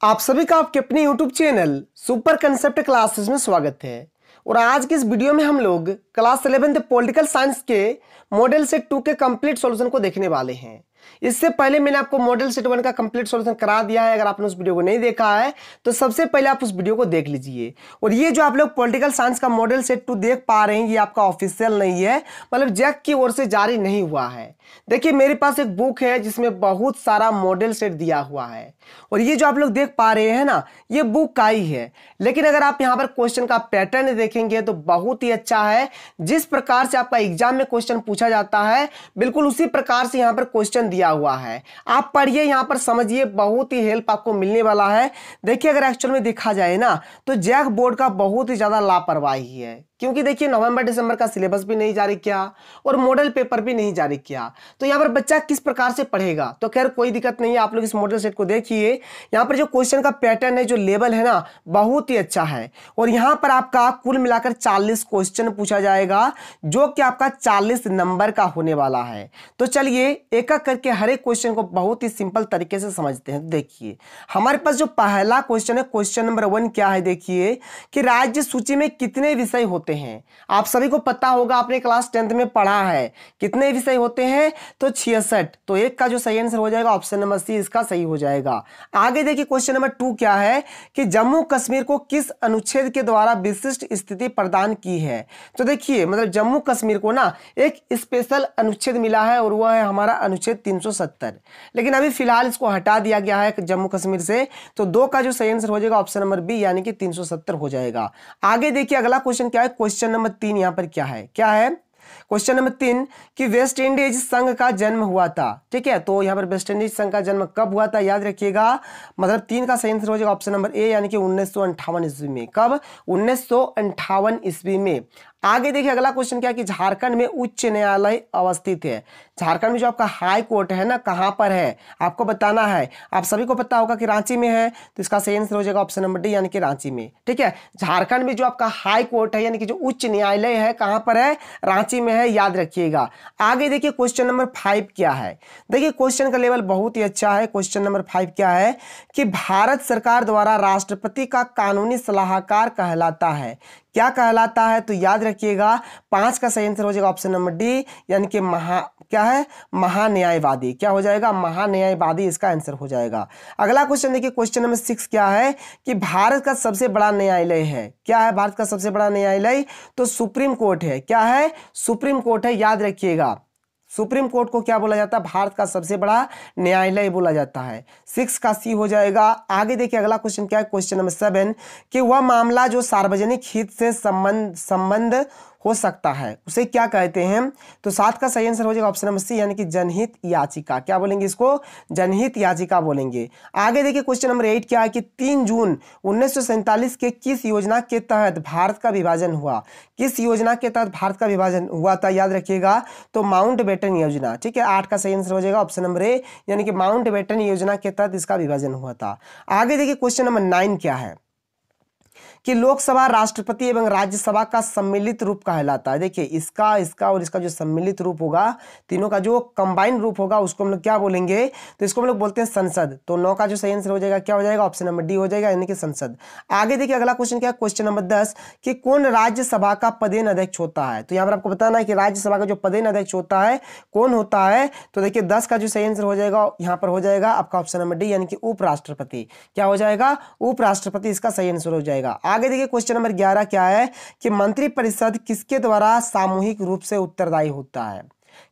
आप सभी का आपके अपने YouTube channel super concept classes में स्वागत है। और आज के इस वीडियो में हम लोग क्लास इलेवेंथ पॉलिटिकल साइंस के मॉडल सेट टू के कंप्लीट सॉल्यूशन को देखने वाले हैं। इससे पहले मैंने आपको मॉडल सेट वन का कंप्लीट सॉल्यूशन करा दिया है, अगर आपने उस वीडियो को नहीं देखा है तो सबसे पहले आप उस वीडियो को देख लीजिए। और ये जो आप लोग पॉलिटिकल साइंस का मॉडल सेट टू देख पा रहे हैं, ये आपका ऑफिशियल नहीं है मतलब जैक की ओर से जारी नहीं हुआ है। देखिए, मेरे पास एक बुक है, जिसमें बहुत सारा मॉडल सेट दिया हुआ है। और ये जो आप लोग देख पा रहे हैं ना, ये बुक का ही है। लेकिन अगर आप यहाँ पर क्वेश्चन का पैटर्न देखेंगे तो बहुत ही अच्छा है। जिस प्रकार से आपका एग्ज़ाम में क्वेश्चन पूछा जाता है, बिल्कुल उसी प्रकार से यहाँ पर क्वेश्चन दिया हुआ है। आप पढ़िए, यहाँ पर समझिए, बहुत ही हेल्प आपको मिलने वाला है। देखिए, अगर एक्चुअल में देखा जाए ना तो जैक बोर्ड का बहुत ही ज़्यादा लापरवाही है। क्योंकि देखिए नवंबर, दिसंबर का सिलेबस भी नहीं जारी किया और मॉडल पेपर भी नहीं जारी किया। तो यहाँ पर बच्चा किस प्रकार से पढ़ेगा? तो खैर, कोई दिक्कत नहीं है, आप लोग इस मॉडल सेट को देखिए। यहाँ पर जो क्वेश्चन का पैटर्न है, जो लेवल है ना, बहुत ही अच्छा है। और यहाँ पर आपका कुल मिलाकर चालीस क्वेश्चन पूछा जाएगा, जो कि आपका चालीस नंबर का होने वाला है। तो चलिए एक एक करके हर एक क्वेश्चन को बहुत ही सिंपल तरीके से समझते हैं। देखिए, हमारे पास जो पहला क्वेश्चन है, क्वेश्चन नंबर वन क्या है? देखिए कि राज्य सूची में कितने विषय होते होते हैं। आप सभी को पता होगा, आपने क्लास टेंथ में पढ़ा है। कितने विषय होते हैं तो छियासठ। तो एक का जो सही आंसर हो जाएगा ऑप्शन नंबर सी इसका सही हो जाएगा। आगे देखिए क्वेश्चन नंबर टू क्या है कि जम्मू कश्मीर को किस अनुच्छेद के द्वारा विशिष्ट स्थिति प्रदान की है? तो देखिए मतलब जम्मू कश्मीर को ना एक स्पेशल अनुच्छेद मिला है और वह है हमारा अनुच्छेद 370 लेकिन अभी फ़िलहाल इसको हटा दिया गया है जम्मू कश्मीर से तो दो का जो सही आंसर हो जाएगा ऑप्शन नंबर बी यानी कि 370 हो जाएगा। आगे देखिए, अगला क्वेश्चन क्या है? क्वेश्चन नंबर तीन यहाँ पर क्या है? क्या है? क्वेश्चन नंबर तीन कि वेस्ट इंडीज संघ का जन्म हुआ था। ठीक है तो यहाँ पर वेस्ट इंडीज संघ का जन्म कब हुआ था याद रखिएगा। मतलब तीन का सही आंसर हो जाएगा ऑप्शन नंबर ए, यानी कि उन्नीस ईस्वी में। कब? उन्नीस ईस्वी में। आगे देखिए, अगला क्वेश्चन क्या कि झारखंड में उच्च न्यायालय अवस्थित है। झारखंड में जो आपका हाई कोर्ट है ना, कहाँ पर है? आपको बताना है। आप सभी को पता होगा कि रांची में है तो इसका सही आंसर हो जाएगा ऑप्शन नंबर डी यानी कि रांची में। ठीक है? झारखंड में जो आपका हाई कोर्ट है, यानी कि जो उच्च न्यायालय है, कहाँ पर है? रांची में है, याद रखिएगा। आगे देखिए क्वेश्चन नंबर फाइव क्या है? देखिए क्वेश्चन का लेवल बहुत ही अच्छा है। क्वेश्चन नंबर फाइव क्या है? कि भारत सरकार द्वारा राष्ट्रपति का कानूनी सलाहकार कहलाता है। क्या कहलाता है तो याद रखिएगा, पाँच का सही आंसर हो जाएगा ऑप्शन नंबर डी, यानी कि महा, क्या है? महान्यायवादी। क्या हो जाएगा? महान्यायवादी, इसका आंसर हो जाएगा। अगला क्वेश्चन देखिए क्वेश्चन नंबर सिक्स क्या है कि भारत का सबसे बड़ा न्यायालय है। क्या है भारत का सबसे बड़ा न्यायालय? तो सुप्रीम कोर्ट है। क्या है? सुप्रीम कोर्ट है, याद रखिएगा। सुप्रीम कोर्ट को क्या बोला जाता है? भारत का सबसे बड़ा न्यायालय बोला जाता है। सिक्स का सी हो जाएगा। आगे देखिए, अगला क्वेश्चन क्या है? क्वेश्चन नंबर सेवन कि वह मामला जो सार्वजनिक हित से संबंध संबंध हो सकता है। उसे क्या कहते हैं? तो सात का सही आंसर हो जाएगा ऑप्शन नंबर सी यानी कि जनहित याचिका। क्या बोलेंगे इसको? जनहित याचिका बोलेंगे। आगे देखिए क्वेश्चन नंबर एट क्या है कि तीन जून उन्नीस सौ सैंतालीस के किस योजना के तहत भारत का विभाजन हुआ? किस योजना के तहत भारत का विभाजन हुआ था? याद रखिएगा। तो माउंट बेटन योजना, ठीक है? आठ का सही आंसर हो जाएगा ऑप्शन नंबर ए यानी कि माउंट बेटन योजना के तहत इसका विभाजन हुआ था। आगे देखिए क्वेश्चन नंबर नाइन क्या है? कि लोकसभा, राष्ट्रपति एवं राज्यसभा का सम्मिलित रूप कहलाता है। देखिए, इसका इसका और इसका जो सम्मिलित रूप होगा, तीनों का जो कंबाइन रूप होगा, उसको हम लोग क्या बोलेंगे? तो इसको हम लोग बोलते हैं संसद। तो नौ का जो सही आंसर हो जाएगा, क्या हो जाएगा? ऑप्शन नंबर डी हो जाएगा, यानी कि संसद। आगे देखिए, अगला क्वेश्चन क्या क्वेश्चन नंबर दस, कि कौन राज्यसभा का पदेन अध्यक्ष होता है? तो यहाँ पर आपको बताना है कि राज्यसभा का जो पदेन अध्यक्ष होता है, कौन होता है? तो देखिए, दस का जो सही आंसर हो जाएगा, यहाँ पर हो जाएगा आपका ऑप्शन नंबर डी यानी कि उपराष्ट्रपति। क्या हो जाएगा? उपराष्ट्रपति, इसका सही आंसर हो जाएगा। आगे देखिए क्वेश्चन नंबर ग्यारह क्या है कि मंत्रिपरिषद किसके द्वारा सामूहिक रूप से उत्तरदायी होता है?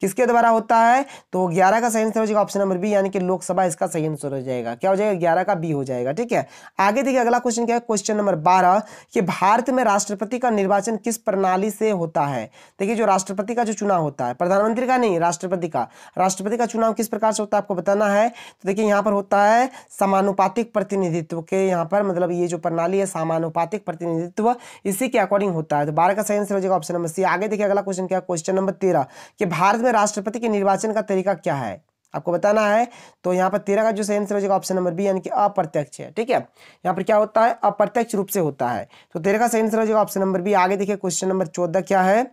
किसके द्वारा होता है? तो ग्यारह का सही आंसर हो जाएगा ऑप्शन नंबर बी यानी कि लोकसभा इसका सही आंसर हो जाएगा। क्या हो जाएगा? ग्यारह का बी हो जाएगा, ठीक है? आगे देखिए, अगला क्वेश्चन क्या है? क्वेश्चन नंबर बारह, कि भारत में राष्ट्रपति का निर्वाचन किस प्रणाली से होता है? देखिए, जो राष्ट्रपति का जो चुनाव होता है, प्रधानमंत्री का नहीं, राष्ट्रपति का। राष्ट्रपति का चुनाव किस प्रकार से होता है, आपको बताना है? तो देखिए, यहाँ पर होता है समानुपातिक प्रतिनिधित्व के, यहाँ पर मतलब ये जो प्रणाली है, समानुपातिक प्रतिनिधित्व, इसी के अकॉर्डिंग होता है। तो बारह का सही आंसर हो जाएगा ऑप्शन नंबर सी आगे देखिए, अगला क्वेश्चन क्या क्वेश्चन नंबर तेरह, कि भारत में राष्ट्रपति के निर्वाचन का तरीका क्या है? आपको बताना है। तो यहाँ पर तेरह का जो सही आंसर हो जाएगा ऑप्शन नंबर बी यानी कि अप्रत्यक्ष है, ठीक है? यहाँ पर क्या होता है? अप्रत्यक्ष रूप से होता है। तो तेरह का सही आंसर हो जाएगा ऑप्शन नंबर बी आगे देखिए क्वेश्चन नंबर चौदह क्या है?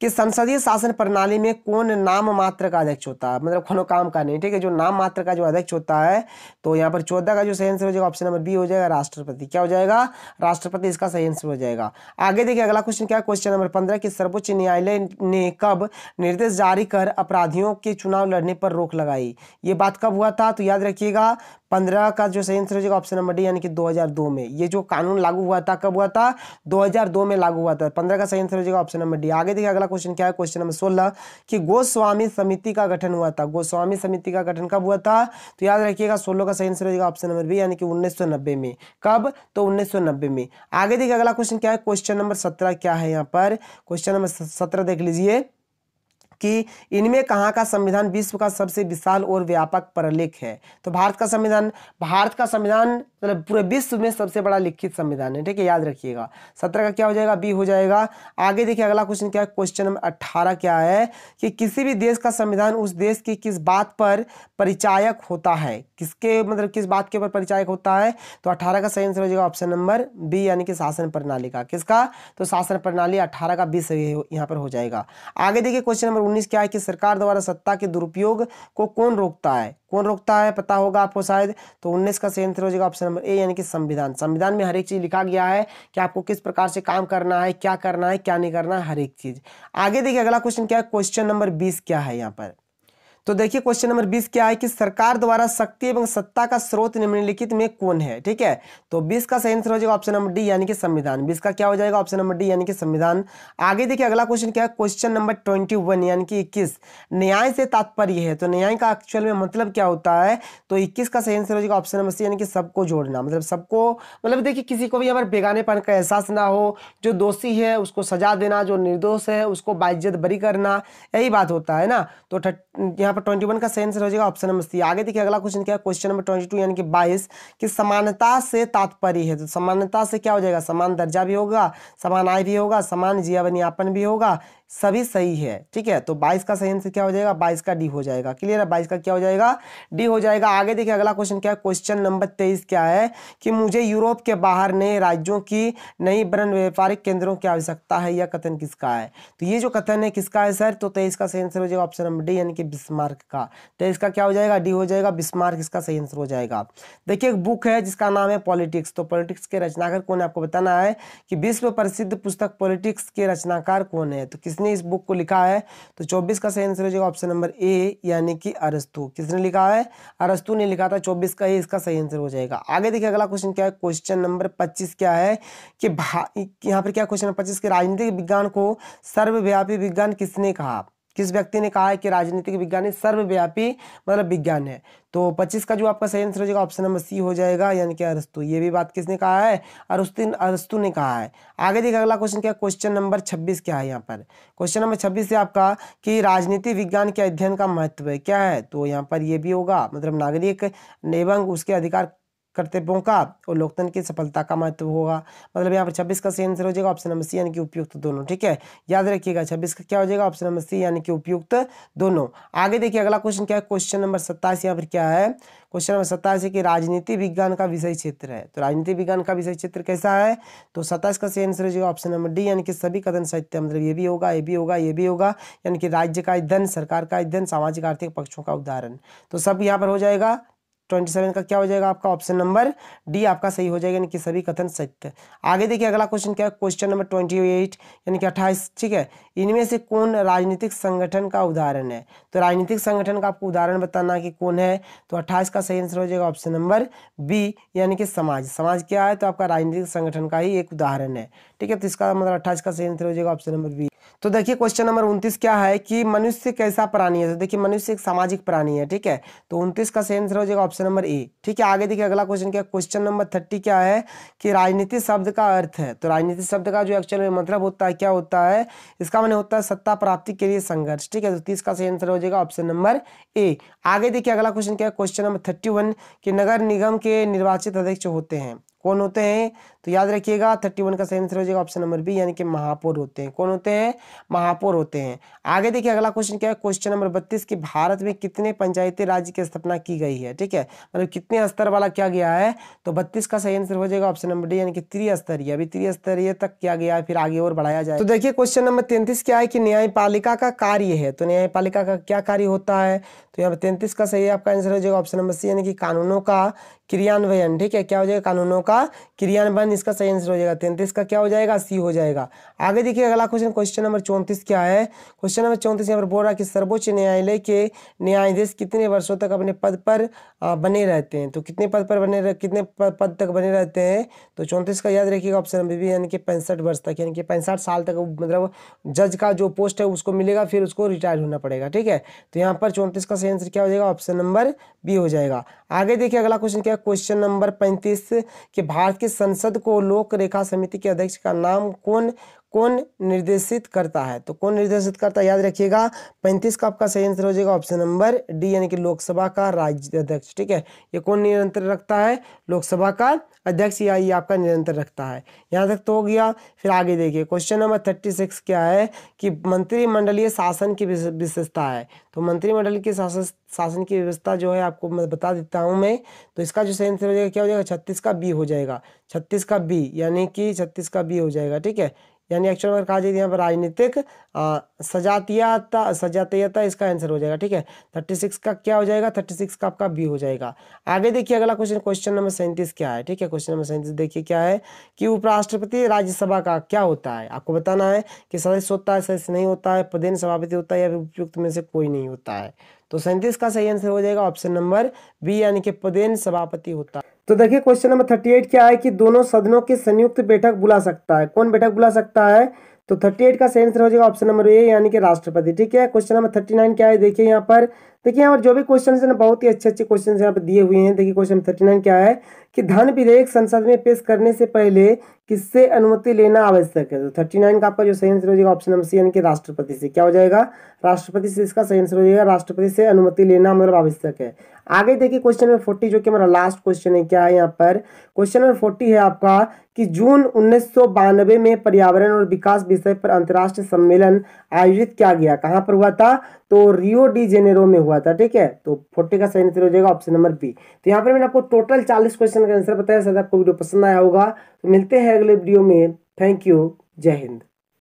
कि संसदीय शासन प्रणाली में कौन नाम मात्र का अध्यक्ष होता है? मतलब कोनो काम का नहीं, ठीक है? जो नाम मात्र का जो अध्यक्ष होता है तो यहाँ पर चौदह का जो सही आंसर हो जाएगा ऑप्शन नंबर बी हो जाएगा, राष्ट्रपति। क्या हो जाएगा? राष्ट्रपति इसका सही आंसर हो जाएगा। आगे देखिए, अगला क्वेश्चन क्या क्वेश्चन नंबर पंद्रह, की सर्वोच्च न्यायालय ने कब निर्देश जारी कर अपराधियों के चुनाव लड़ने पर रोक लगाई? ये बात कब हुआ था? तो याद रखिएगा, पंद्रह का जो सही आंसर हो जाएगा ऑप्शन नंबर डी यानी कि 2002 में। ये जो कानून लागू हुआ था, कब हुआ था? 2002 में लागू हुआ था। पंद्रह का सही आंसर हो जाएगा ऑप्शन नंबर डी आगे देखिए, अगला क्वेश्चन क्या है? क्वेश्चन नंबर सोलह, कि गोस्वामी समिति का गठन हुआ था। गोस्वामी समिति का गठन कब हुआ था? तो याद रखिएगा, सोलह का सही आंसर हो जाएगा ऑप्शन नंबर बी यानी कि उन्नीस सौ नब्बे में। कब? तो उन्नीस में। आगे देखिए, अगला क्वेश्चन क्या है? क्वेश्चन नंबर सत्रह क्या है यहाँ पर? क्वेश्चन नंबर सत्रह देख लीजिए। कि इनमें कहाँ का संविधान विश्व का सबसे विशाल और व्यापक प्रलेख है? तो भारत का संविधान, भारत का संविधान मतलब पूरे विश्व में सबसे बड़ा लिखित संविधान है, ठीक है? याद रखिएगा। सत्रह का क्या हो जाएगा? बी हो जाएगा। आगे देखिए, अगला क्वेश्चन क्या है? क्वेश्चन नंबर अट्ठारह क्या है? कि किसी भी देश का संविधान उस देश की किस बात पर परिचायक होता है? किसके मतलब किस बात के ऊपर परिचायक होता है? तो अट्ठारह का सही आंसर हो जाएगा ऑप्शन नंबर बी यानी कि शासन प्रणाली का। किसका? तो शासन प्रणाली अट्ठारह का बी सही यहाँ पर हो जाएगा। आगे देखिए क्वेश्चन नंबर उन्नीस क्या है कि सरकार द्वारा सत्ता के दुरुपयोग को कौन रोकता है? कौन रोकता है? पता होगा आपको शायद। तो उन्नीस का सही आंसर हो जाएगा ऑप्शन नंबर ए, यानी कि संविधान। संविधान में हर एक चीज़ लिखा गया है कि आपको किस प्रकार से काम करना है, क्या करना है, क्या नहीं करना है, हर एक चीज़। आगे देखिए अगला क्वेश्चन क्या है? क्वेश्चन नंबर बीस क्या है यहाँ पर? तो देखिए क्वेश्चन नंबर बीस क्या है कि सरकार द्वारा शक्ति एवं सत्ता का स्रोत निम्नलिखित में कौन है? ठीक है? तो बीस का सही आंसर हो जाएगा ऑप्शन नंबर डी यानी कि संविधान। बीस का क्या हो जाएगा? ऑप्शन नंबर डी यानी कि संविधान। आगे देखिए अगला क्वेश्चन क्या है? क्वेश्चन नंबर ट्वेंटी वन यानी कि इक्कीस। न्याय से तात्पर्य है तो न्याय का एक्चुअल में मतलब क्या होता है? तो इक्कीस का सही आंसर हो जाएगा ऑप्शन नंबर सी यानी कि सबको जोड़ना। मतलब सबको मतलब देखिए किसी को भी हमारे बेगानेपन का एहसास ना हो, जो दोषी है, उसको सजा देना, जो निर्दोष है, उसको बाइज्जत बरी करना, यही बात होता है ना? तो यहाँ पर ट्वेंटी वन का सही आंसर हो जाएगा ऑप्शन नंबर सी। आगे देखिए, अगला क्वेश्चन क्या क्वेश्चन नंबर ट्वेंटी टू यानी कि बाईस, कि समानता से तात्पर्य है। तो समानता से क्या हो जाएगा? समान दर्जा भी होगा, समान आय भी होगा, समान जीवन यापन भी होगा। सभी सही है, ठीक है? तो 22 का सही आंसर क्या हो जाएगा? 22 का डी हो जाएगा। क्लियर है? 22 का क्या हो जाएगा? डी हो जाएगा। आगे देखिए, अगला क्वेश्चन क्या है? क्वेश्चन नंबर तेईस क्या है? कि मुझे यूरोप के बाहर नए राज्यों की नई ब्रन व्यापारिक केंद्रों की आवश्यकता है यह कथन किसका है? तो ये जो कथन है, किसका है सर? तो तेईस का सही आंसर हो जाएगा ऑप्शन नंबर डी यानी कि बिस्मार्क का। तेईस का क्या हो जाएगा? डी हो जाएगा। बिस्मार्क इसका सही आंसर हो जाएगा। देखिए, एक बुक है जिसका नाम है पॉलिटिक्स तो पॉलिटिक्स के रचनाकार कौन है? आपको बताना है कि विश्व प्रसिद्ध पुस्तक पॉलिटिक्स के रचनाकार कौन है? तो किसने इस बुक को लिखा है? तो 24 का सही आंसर हो जाएगा ऑप्शन नंबर ए यानी कि अरस्तु। किसने लिखा है? अरस्तु ने लिखा था 24 का ही इसका सही आंसर हो जाएगा। आगे देखिए, अगला क्वेश्चन क्या है? क्वेश्चन नंबर 25 क्या है? कि यहाँ पर क्या क्वेश्चन है? पच्चीस के राजनीतिक विज्ञान को सर्वव्यापी विज्ञान किसने कहा? किस व्यक्ति ने कहा है कि राजनीतिक विज्ञान सर्वव्यापी मतलब विज्ञान है? तो 25 का जो आपका सही आंसर हो जाएगा ऑप्शन नंबर सी हो जाएगा, यानी कि अरस्तु। ये भी बात किसने कहा है? अरस्तु अरस्तु ने कहा है। आगे देखिए अगला क्वेश्चन क्या क्वेश्चन नंबर 26 क्या है यहाँ पर? क्वेश्चन नंबर 26 से आपका कि राजनीति विज्ञान के अध्ययन का महत्व है। क्या है? तो यहाँ पर ये भी होगा मतलब नागरिक एवं उसके अधिकार कर्तव्यों का और लोकतंत्र की सफलता का महत्व होगा। मतलब यहाँ पर छब्बीस का सी आंसर हो जाएगा ऑप्शन नंबर सी यानी कि उपयुक्त दोनों, ठीक है? याद रखिएगा, छब्बीस का क्या हो जाएगा? ऑप्शन नंबर सी यानी कि उपयुक्त दोनों। आगे देखिए, अगला क्वेश्चन क्या है? क्वेश्चन नंबर सत्ताईस यहाँ पर क्या है? क्वेश्चन नंबर सत्ताईस है कि राजनीति विज्ञान का विषय क्षेत्र है। तो राजनीति विज्ञान का विषय क्षेत्र कैसा है? तो सत्ताईस का सही आंसर हो जाएगा ऑप्शन नंबर डी यानी कि सभी कथन सत्य मतलब ये भी होगा, ये भी होगा, ये भी होगा, यानी कि राज्य का अध्ययन सरकार का अध्ययन सामाजिक, आर्थिक पक्षों का उदाहरण। तो सब यहाँ पर हो जाएगा ट्वेंटी सेवन का क्या हो जाएगा आपका ऑप्शन नंबर? डी आपका सही हो जाएगा, यानी कि सभी कथन सत्य। आगे देखिए, अगला क्वेश्चन क्या है? क्वेश्चन नंबर ट्वेंटी एट यानी कि अट्ठाईस, ठीक है? इनमें से कौन राजनीतिक संगठन का उदाहरण है? तो राजनीतिक संगठन का आपको उदाहरण बताना कि कौन है? तो अट्ठाईस का सही आंसर हो जाएगा ऑप्शन नंबर बी यानी कि समाज। समाज क्या है? तो आपका राजनीतिक संगठन का ही एक उदाहरण है, ठीक है? तो इसका मतलब अट्ठाईस का सही आंसर हो जाएगा ऑप्शन नंबर बी तो देखिए क्वेश्चन नंबर उनतीस क्या है कि मनुष्य कैसा प्राणी है? तो देखिए, मनुष्य एक सामाजिक प्राणी है, ठीक है? तो उनतीस का सही आंसर हो जाएगा ऑप्शन नंबर ए ठीक है? आगे देखिए, अगला क्वेश्चन क्या क्वेश्चन नंबर थर्टी क्या है कि राजनीति शब्द का अर्थ है? तो राजनीति शब्द का जो एक्चुअल में मतलब होता है, क्या होता है? इसका मैंने होता है सत्ता प्राप्ति के लिए संघर्ष, ठीक है? तो तीस का सही आंसर हो जाएगा ऑप्शन नंबर ए आगे देखिए, अगला क्वेश्चन क्या है? क्वेश्चन नंबर थर्टी वन कि नगर निगम के निर्वाचित अध्यक्ष होते हैं। कौन होते हैं? तो याद रखिएगा थर्टी वन का सही आंसर हो जाएगा ऑप्शन नंबर बी यानी कि महापौर होते हैं। कौन होते हैं? महापौर होते हैं। आगे देखिए, अगला क्वेश्चन क्या है? क्वेश्चन नंबर बत्तीस की भारत में कितने पंचायती राज्य की स्थापना की गई है? ठीक है? मतलब कितने स्तर वाला क्या गया है? तो बत्तीस का सही आंसर हो जाएगा ऑप्शन नंबर डी यानी कि त्रिस्तरीय। अभी त्रिस्तरीय तक किया गया है? फिर आगे और बढ़ाया जाए। तो देखिए क्वेश्चन नंबर तैंतीस क्या है कि न्यायपालिका का कार्य है? तो न्यायपालिका का क्या कार्य होता है? तो यहाँ पर तैंतीस का सही आपका आंसर हो जाएगा ऑप्शन नंबर सी यानी कि कानूनों का क्रियान्वयन, ठीक है? क्या हो जाएगा? कानूनों का क्रियान्वयन, इसका सही आंसर हो जाएगा। तैंतीस का क्या हो जाएगा? सी हो जाएगा। आगे देखिए, अगला क्वेश्चन क्वेश्चन नंबर चौंतीस क्या है? क्वेश्चन नंबर चौंतीस यहाँ पर बोल रहा है कि सर्वोच्च न्यायालय के न्यायाधीश कितने वर्षों तक अपने पद पर बने रहते हैं। तो कितने पद पर बने रह, कितने पद तक बने रहते हैं? तो चौंतीस का याद रखिएगा ऑप्शन नंबर बी यानी कि पैंसठ वर्ष तक यानी कि पैंसठ साल तक मतलब जज का जो पोस्ट है उसको मिलेगा फिर उसको रिटायर होना पड़ेगा ठीक है? तो यहाँ पर चौंतीस का सही आंसर क्या हो जाएगा? ऑप्शन नंबर बी हो जाएगा। आगे देखिए अगला क्वेश्चन क्या क्वेश्चन नंबर पैंतीस कि भारत की संसद को लोक रेखा समिति के अध्यक्ष का नाम कौन कौन निर्देशित करता है? तो कौन निर्देशित करता है? याद रखिएगा, पैंतीस का आपका सही आंसर हो जाएगा ऑप्शन नंबर डी, यानी कि लोकसभा का राज्य अध्यक्ष, ठीक है? ये कौन निरंतर रखता है? लोकसभा का अध्यक्ष, या ये आपका निरंतर रखता है? यहाँ तक तो हो गया। फिर आगे देखिए, क्वेश्चन नंबर थर्टी सिक्स क्या है कि मंत्रिमंडलीय शासन की विशेषता है? तो मंत्रिमंडल के शासन शासन की व्यवस्था जो है, आपको मैं बता देता हूँ मैं। तो इसका जो सही आंसर हो जाएगा, क्या हो जाएगा? छत्तीस का बी हो जाएगा। छत्तीस का बी, यानी कि छत्तीस का बी हो जाएगा, ठीक है? यानी एक्चुअल अगर कहा जाए यहाँ पर राजनीतिक सजातीयता सजातीयता इसका आंसर हो जाएगा, ठीक है? थर्टी सिक्स का क्या हो जाएगा? थर्टी सिक्स का आपका बी हो जाएगा। आगे देखिए अगला क्वेश्चन क्वेश्चन नंबर सैंतीस क्या है, ठीक है? क्वेश्चन नंबर सैंतीस देखिए क्या है कि उपराष्ट्रपति राज्यसभा का क्या होता है? आपको बताना है कि सदस्य होता है, सदस्य नहीं होता है पदेन सभापति होता है या फिर उपयुक्त में से कोई नहीं होता है। तो सैंतीस का सही आंसर हो जाएगा ऑप्शन नंबर बी यानी कि पदेन सभापति होता है। तो देखिए क्वेश्चन नंबर थर्टी एट क्या है कि दोनों सदनों की संयुक्त बैठक बुला सकता है। कौन बैठक बुला सकता है? तो थर्टी एट का सही आंसर हो जाएगा ऑप्शन नंबर ए यानी कि राष्ट्रपति। ठीक है क्वेश्चन नंबर थर्टी नाइन क्या है? देखिए, यहाँ पर देखिए यहाँ पर जो भी क्वेश्चन है ना बहुत ही अच्छे अच्छे क्वेश्चन यहाँ पर दिए हुए हैं। देखिए क्वेश्चन थर्टी नाइन क्या है कि धन विधेयक संसद में पेश करने से पहले किससे अनुमति लेना आवश्यक है? तो थर्टी नाइन का आपका जो सही आंसर हो जाएगा ऑप्शन नंबर सी यानी कि राष्ट्रपति से। क्या हो जाएगा? राष्ट्रपति से इसका सही आंसर हो जाएगा। राष्ट्रपति से अनुमति लेना मतलब आवश्यक है। आगे देखिए क्वेश्चन नंबर फोर्टी जो कि हमारा लास्ट क्वेश्चन है, क्या है यहाँ पर? क्वेश्चन नंबर फोर्टी है आपका कि जून उन्नीस सौ बानवे में पर्यावरण और विकास विषय पर अंतर्राष्ट्रीय सम्मेलन आयोजित किया गया। कहाँ पर हुआ था? तो रियो डी जेनेरो में हुआ था, ठीक है? तो फोर्टी का सही आंसर हो जाएगा ऑप्शन नंबर बी तो यहाँ पर मैंने आपको टोटल चालीस क्वेश्चन का आंसर बताया, शायद आपको वीडियो पसंद आया होगा। तो मिलते हैं अगले वीडियो में। थैंक यू जय हिंद